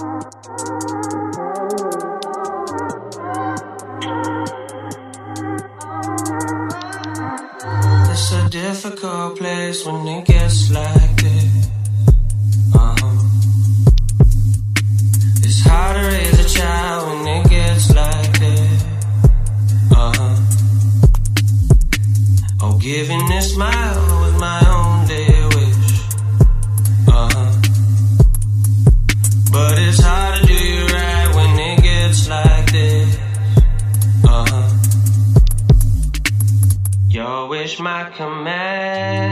It's a difficult place when it gets like this. Uh-huh. It's hard to raise a child when it gets like this. Uh-huh. Oh, giving this smile was my it's hard to do you right when it gets like this. Uh-huh. Your wish, my command.